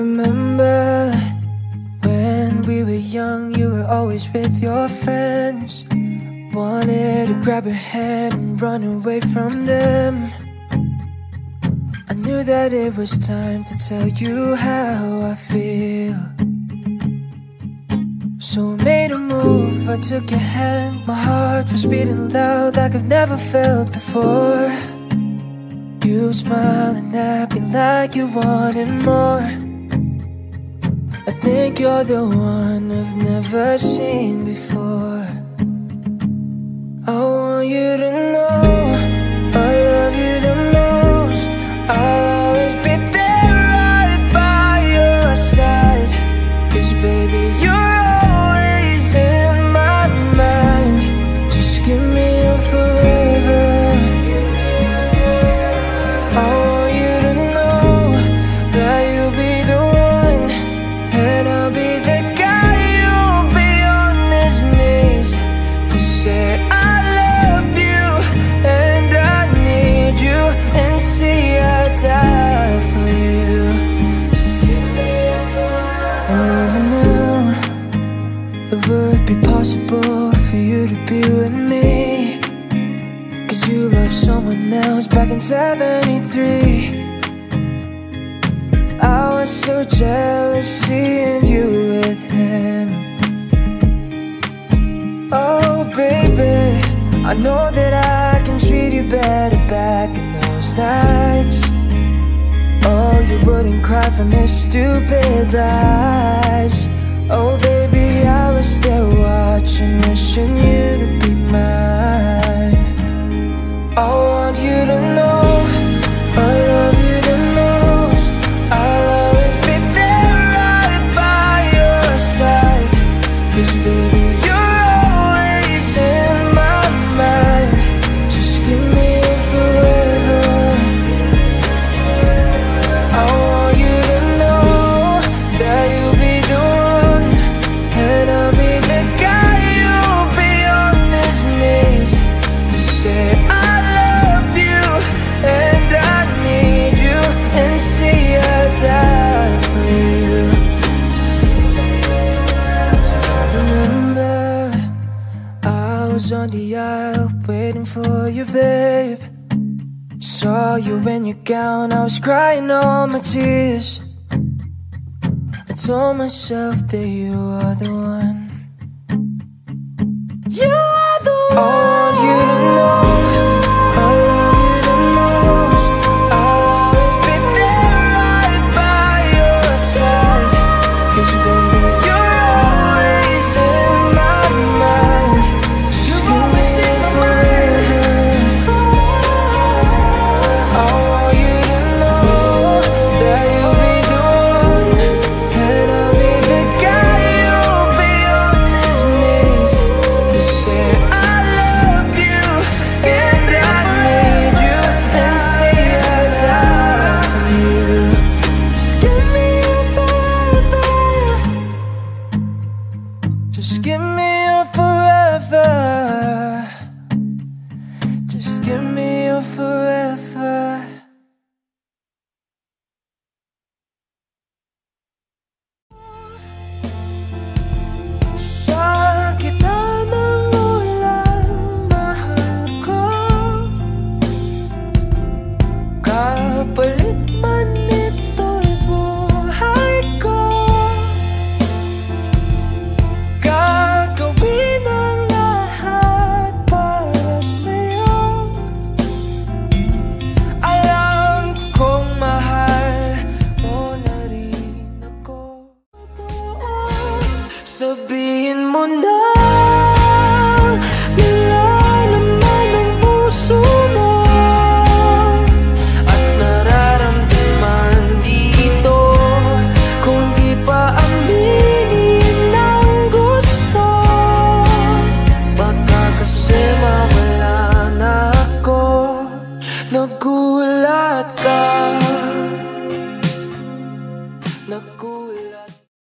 Remember when we were young? You were always with your friends. Wanted to grab your hand and run away from them. I knew that it was time to tell you how I feel. So I made a move, I took your hand. My heart was beating loud like I've never felt before. You smiling at me like you wanted more. I think you're the one I've never seen before. I want you to I never knew it would be possible for you to be with me. Cause you loved someone else back in 73 I was so jealous seeing you with him. Oh baby, I know that I can treat you better back in those nights Oh, you wouldn't cry from his stupid lies Oh baby, I was there watching, wishing you to be mine I want you to know I love you the most. I'll always be there right by your side. Cause baby, on the aisle waiting for you, babe. Saw you in your gown, I was crying all my tears. I told myself that you are the one. Forever. Sabihin mo na